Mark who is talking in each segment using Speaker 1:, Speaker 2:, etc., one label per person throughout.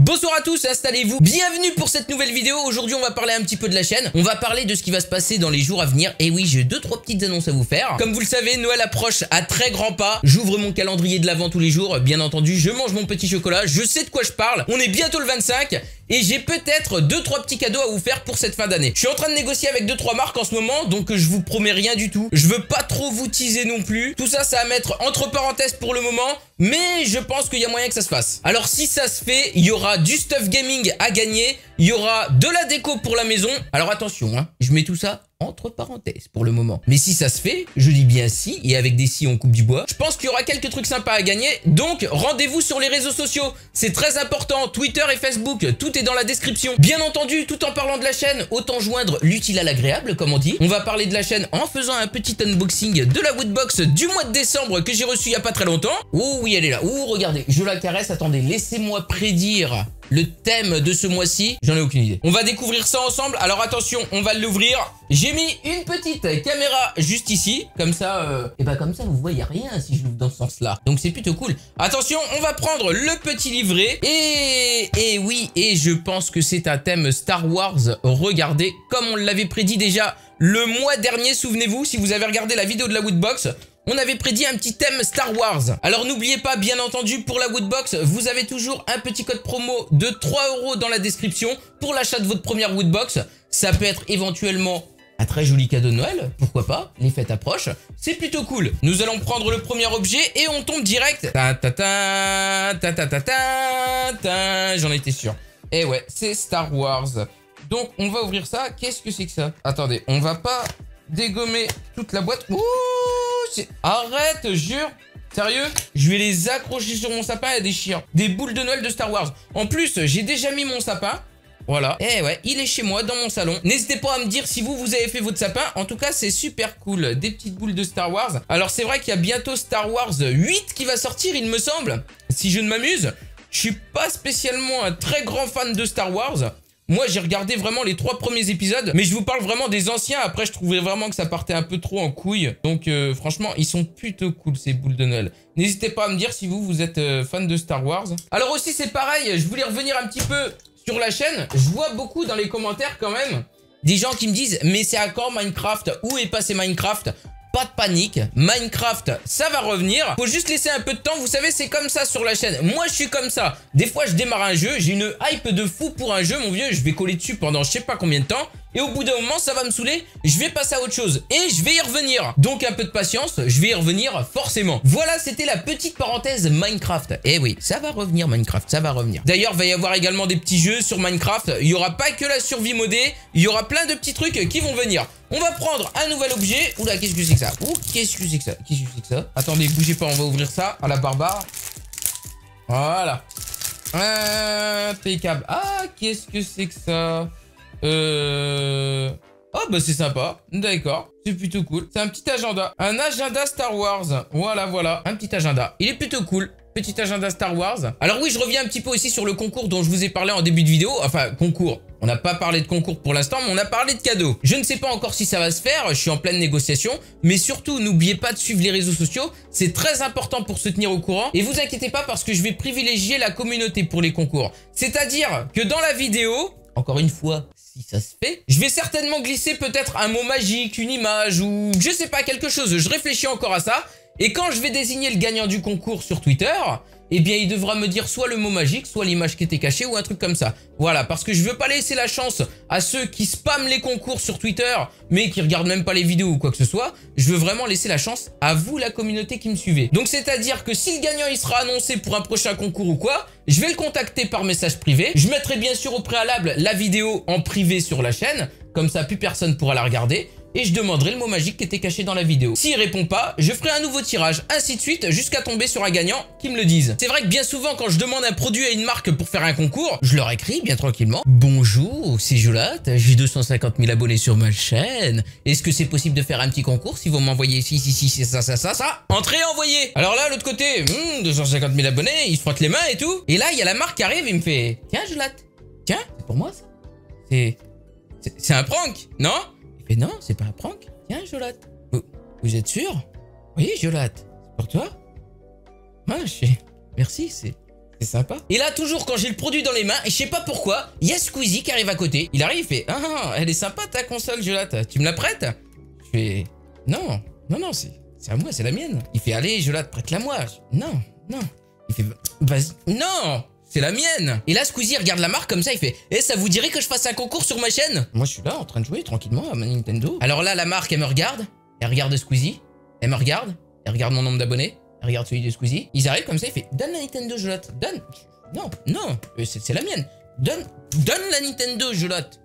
Speaker 1: Bonsoir à tous, installez-vous. Bienvenue pour cette nouvelle vidéo. Aujourd'hui, on va parler un petit peu de la chaîne. On va parler de ce qui va se passer dans les jours à venir. Et oui, j'ai deux trois petites annonces à vous faire. Comme vous le savez, Noël approche à très grands pas. J'ouvre mon calendrier de l'avant tous les jours. Bien entendu, je mange mon petit chocolat. Je sais de quoi je parle. On est bientôt le 25 et j'ai peut-être deux trois petits cadeaux à vous faire pour cette fin d'année. Je suis en train de négocier avec deux trois marques en ce moment, donc je vous promets rien du tout. Je veux pas trop vous teaser non plus. Tout ça, ça va mettre entre parenthèses pour le moment, mais je pense qu'il y a moyen que ça se fasse. Alors si ça se fait, il y aura du stuff gaming à gagner, il y aura de la déco pour la maison. Alors attention, hein, je mets tout ça entre parenthèses pour le moment. Mais si ça se fait, je dis bien si, et avec des si on coupe du bois, je pense qu'il y aura quelques trucs sympas à gagner. Donc rendez-vous sur les réseaux sociaux, c'est très important, Twitter et Facebook, tout est dans la description. Bien entendu, tout en parlant de la chaîne, autant joindre l'utile à l'agréable, comme on dit. On va parler de la chaîne en faisant un petit unboxing de la Woodbox du mois de décembre que j'ai reçu il y a pas très longtemps. Oh oui, elle est là. Oh, regardez, je la caresse. Attendez, laissez-moi prédire le thème de ce mois-ci, j'en ai aucune idée. On va découvrir ça ensemble. Alors attention, on va l'ouvrir. J'ai mis une petite caméra juste ici. Comme ça, euh, et bah comme ça, vous voyez rien si je l'ouvre dans ce sens-là. Donc c'est plutôt cool. Attention, on va prendre le petit livret. Et, et oui, et je pense que c'est un thème Star Wars. Regardez, comme on l'avait prédit déjà le mois dernier, souvenez-vous, si vous avez regardé la vidéo de la Woodbox, on avait prédit un petit thème Star Wars. Alors n'oubliez pas, bien entendu, pour la Woodbox, vous avez toujours un petit code promo de 3 euros dans la description pour l'achat de votre première Woodbox. Ça peut être éventuellement un très joli cadeau de Noël, pourquoi pas, les fêtes approchent, c'est plutôt cool. Nous allons prendre le premier objet et on tombe direct. Ta ta ta ta ta ta ta ta j'en étais sûr. Et eh ouais, c'est Star Wars. Donc on va ouvrir ça, qu'est-ce que c'est que ça? Attendez, on va pas dégommer toute la boîte. Ouh Arrête, jure Sérieux Je vais les accrocher sur mon sapin et des chiens. Des boules de Noël de Star Wars. En plus, j'ai déjà mis mon sapin. Voilà. Eh ouais, il est chez moi, dans mon salon. N'hésitez pas à me dire si vous, vous avez fait votre sapin. En tout cas, c'est super cool. Des petites boules de Star Wars. Alors, c'est vrai qu'il y a bientôt Star Wars 8 qui va sortir, il me semble. Si je ne m'amuse. Je suis pas spécialement un très grand fan de Star Wars. Moi, j'ai regardé vraiment les trois premiers épisodes, mais je vous parle vraiment des anciens. Après, je trouvais vraiment que ça partait un peu trop en couille. Donc, euh, franchement, ils sont plutôt cool, ces boules de Noël. N'hésitez pas à me dire si vous, vous êtes euh, fan de Star Wars. Alors aussi, c'est pareil, je voulais revenir un petit peu sur la chaîne. Je vois beaucoup dans les commentaires quand même des gens qui me disent « Mais c'est à Minecraft Où est passé Minecraft ?» Pas de panique, Minecraft, ça va revenir. Faut juste laisser un peu de temps, vous savez, c'est comme ça sur la chaîne. Moi, je suis comme ça. Des fois, je démarre un jeu, j'ai une hype de fou pour un jeu, mon vieux, je vais coller dessus pendant je sais pas combien de temps. Et au bout d'un moment, ça va me saouler, je vais passer à autre chose. Et je vais y revenir. Donc un peu de patience, je vais y revenir forcément. Voilà, c'était la petite parenthèse Minecraft. Eh oui, ça va revenir Minecraft, ça va revenir. D'ailleurs, il va y avoir également des petits jeux sur Minecraft. Il y aura pas que la survie modée, il y aura plein de petits trucs qui vont venir. On va prendre un nouvel objet. Oula, qu'est-ce que c'est que ça? Ouh, qu'est-ce que c'est que ça? Qu'est-ce que c'est que ça? Attendez, bougez pas, on va ouvrir ça à la barbare. Voilà. Impeccable. Ah, qu'est-ce que c'est que ça? Euh... Oh, bah c'est sympa. D'accord. C'est plutôt cool. C'est un petit agenda. Un agenda Star Wars. Voilà, voilà. Un petit agenda. Il est plutôt cool petit agenda Star Wars. Alors oui, je reviens un petit peu aussi sur le concours dont je vous ai parlé en début de vidéo. Enfin, concours. On n'a pas parlé de concours pour l'instant, mais on a parlé de cadeaux. Je ne sais pas encore si ça va se faire, je suis en pleine négociation, mais surtout, n'oubliez pas de suivre les réseaux sociaux, c'est très important pour se tenir au courant. Et vous inquiétez pas parce que je vais privilégier la communauté pour les concours. C'est-à-dire que dans la vidéo, encore une fois, ça se fait, je vais certainement glisser peut-être un mot magique, une image ou je sais pas quelque chose. Je réfléchis encore à ça. Et quand je vais désigner le gagnant du concours sur Twitter, eh bien, il devra me dire soit le mot magique, soit l'image qui était cachée ou un truc comme ça. Voilà, parce que je veux pas laisser la chance à ceux qui spamment les concours sur Twitter, mais qui regardent même pas les vidéos ou quoi que ce soit. Je veux vraiment laisser la chance à vous, la communauté qui me suivez. Donc, c'est-à-dire que si le gagnant, il sera annoncé pour un prochain concours ou quoi, je vais le contacter par message privé. Je mettrai bien sûr au préalable la vidéo en privé sur la chaîne. Comme ça, plus personne pourra la regarder et je demanderai le mot magique qui était caché dans la vidéo. S'il répond pas, je ferai un nouveau tirage, ainsi de suite, jusqu'à tomber sur un gagnant qui me le dise. C'est vrai que bien souvent, quand je demande un produit à une marque pour faire un concours, je leur écris bien tranquillement. Bonjour, c'est Jolat, j'ai 250 000 abonnés sur ma chaîne. Est-ce que c'est possible de faire un petit concours si vous m'envoyez ici, ici, ici, ça, ça, ça, ça? Entrez, envoyez Alors là, l'autre côté, 250 hmm, 000 abonnés, il se frotte les mains et tout. Et là, il y a la marque qui arrive, il me fait, tiens Jolat, tiens, c'est pour moi ça C'est... C'est un prank, non? Mais non, c'est pas un prank. Tiens, Jolate. Vous, êtes sûr? Oui, Jolate. C'est pour toi je Merci, c'est sympa. Et là, toujours quand j'ai le produit dans les mains, et je sais pas pourquoi, il y a Squeezie qui arrive à côté. Il arrive, il fait Ah, ah elle est sympa ta console, Jolate. Tu me la prêtes? Je fais Non, non, non, c'est à moi, c'est la mienne. Il fait Allez, Jolate, prête-la moi. Non, non. Il fait Vas-y, non c'est la mienne Et là, Squeezie regarde la marque comme ça, il fait Eh, ça vous dirait que je fasse un concours sur ma chaîne? Moi, je suis là en train de jouer tranquillement à ma Nintendo. Alors là, la marque, elle me regarde, elle regarde Squeezie, elle me regarde, elle regarde mon nombre d'abonnés, elle regarde celui de Squeezie. Ils arrivent comme ça, il fait Donne la Nintendo, Jolotte, donne Non, non, euh, c'est la mienne. Donne, donne la Nintendo, Jolotte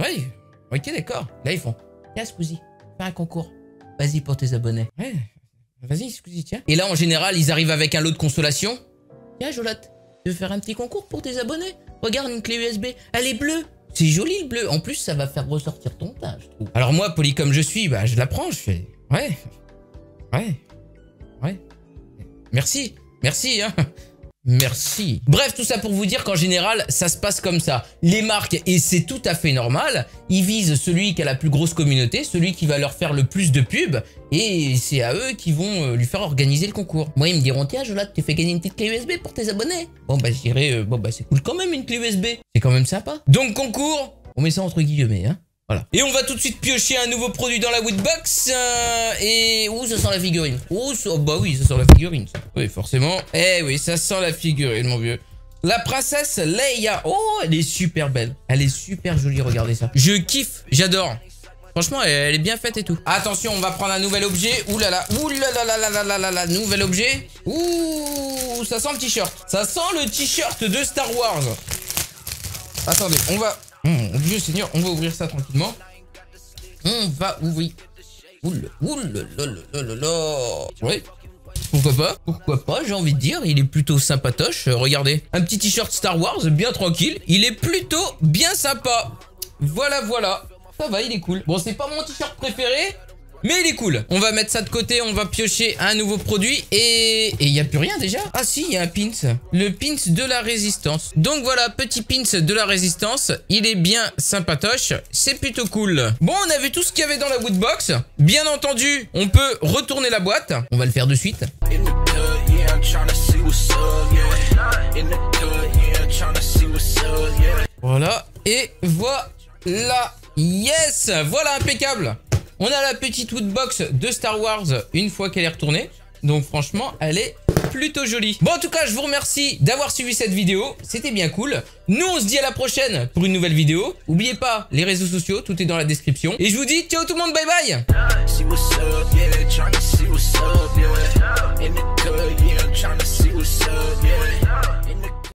Speaker 1: Oui, ok, d'accord. Là, ils font Tiens, Squeezie, fais un concours. Vas-y pour tes abonnés. Ouais, vas-y, Squeezie, tiens. Et là, en général, ils arrivent avec un lot de consolation. Tiens, Jolotte, faire un petit concours pour tes abonnés Regarde une clé USB, elle est bleue. C'est joli le bleu. En plus, ça va faire ressortir ton tas, je trouve. Alors moi, poli comme je suis, bah je la prends, je fais ouais, ouais, ouais. Merci, merci, hein. Merci. Bref, tout ça pour vous dire qu'en général, ça se passe comme ça. Les marques, et c'est tout à fait normal, ils visent celui qui a la plus grosse communauté, celui qui va leur faire le plus de pubs, et c'est à eux qui vont euh, lui faire organiser le concours. Moi, ils me diront, tiens, Jolat, tu fais gagner une petite clé USB pour tes abonnés. Bon, bah, je dirais, euh, bon, bah, c'est cool quand même une clé USB. C'est quand même sympa. Donc, concours, on met ça entre guillemets, hein. Voilà. Et on va tout de suite piocher un nouveau produit dans la woodbox. Euh, et... Ouh, ça sent la figurine? Ouh, oh, bah oui, ça sent la figurine. Oui, forcément. Eh oui, ça sent la figurine, mon vieux. La princesse Leia. Oh, elle est super belle. Elle est super jolie, regardez ça. Je kiffe, j'adore. Franchement, elle est bien faite et tout. Attention, on va prendre un nouvel objet. Ouh là là, ouh là là là là là là là nouvel objet. Ouh, ça sent le t-shirt. Ça sent le t-shirt de Star Wars. Attendez, on va Hum, Dieu Seigneur, on va ouvrir ça tranquillement. On va ouvrir. Oula, oula, Oui. Pourquoi pas Pourquoi pas, j'ai envie de dire. Il est plutôt sympatoche. regardez. Un petit t-shirt Star Wars, bien tranquille. Il est plutôt bien sympa. Voilà, voilà. Ça va, il est cool. Bon, c'est pas mon t-shirt préféré. Mais il est cool. On va mettre ça de côté, on va piocher un nouveau produit et il n'y a plus rien déjà. Ah si, il y a un pins. Le pins de la résistance. Donc voilà, petit pins de la résistance. Il est bien sympatoche. C'est plutôt cool. Bon, on a vu tout ce qu'il y avait dans la woodbox. Bien entendu, on peut retourner la boîte. On va le faire de suite. Voilà. Et voilà. Yes Voilà, impeccable on a la petite woodbox de Star Wars une fois qu'elle est retournée. Donc franchement, elle est plutôt jolie. Bon, en tout cas, je vous remercie d'avoir suivi cette vidéo. C'était bien cool. Nous, on se dit à la prochaine pour une nouvelle vidéo. N'oubliez pas les réseaux sociaux, tout est dans la description. Et je vous dis ciao tout le monde, bye bye